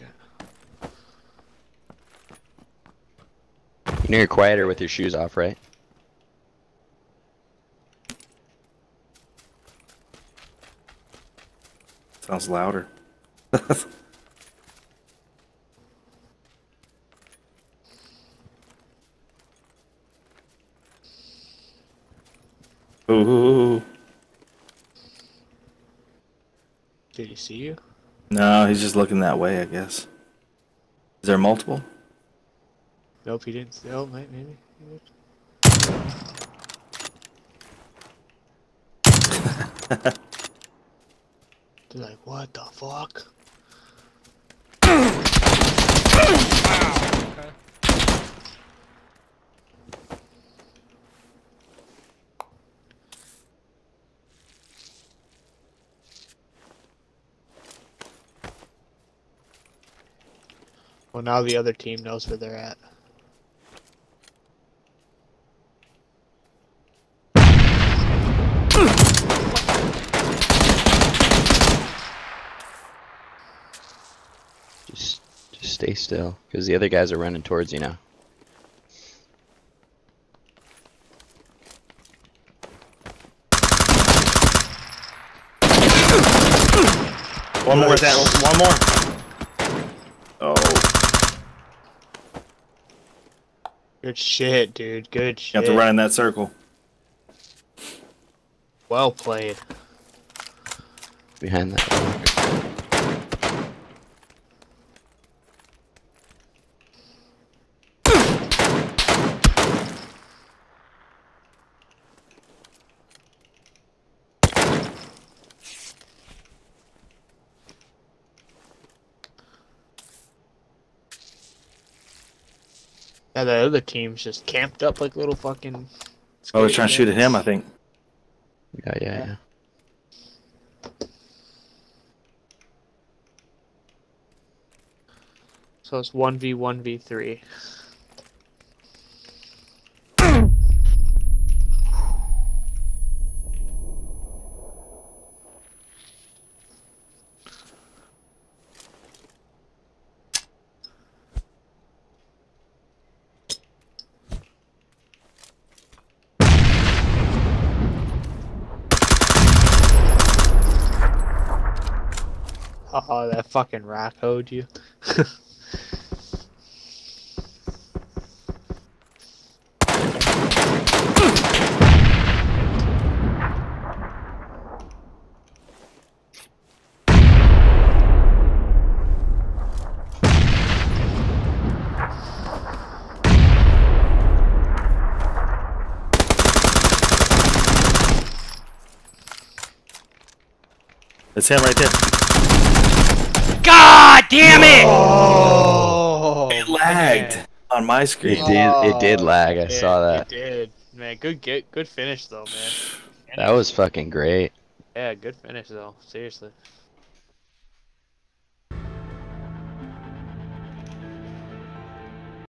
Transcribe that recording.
like it. You know you're quieter with your shoes off, right? Sounds louder. Ooh. Did he see you? No, he's just looking that way, I guess. Is there multiple? Nope, he didn't. Oh, may- maybe. maybe. They're like, what the fuck? Well, now the other team knows where they're at. Just, just stay still, because the other guys are running towards you now. One more, that one more. Oh, Good shit, dude. Good you shit. have to run in that circle. Well played. Behind that rock. And the other team's just camped up like little fucking. Oh, they're trying to shoot at him, I think. Yeah, yeah, yeah. So it's 1v1v3. Oh, that fucking rock hoed you. It's him right there. God damn it! Oh, It lagged on my screen. It did, it did oh. lag, I Yeah, saw that. It did, man. Good, get, good finish though, man. That was fucking great. Yeah, good finish though. Seriously.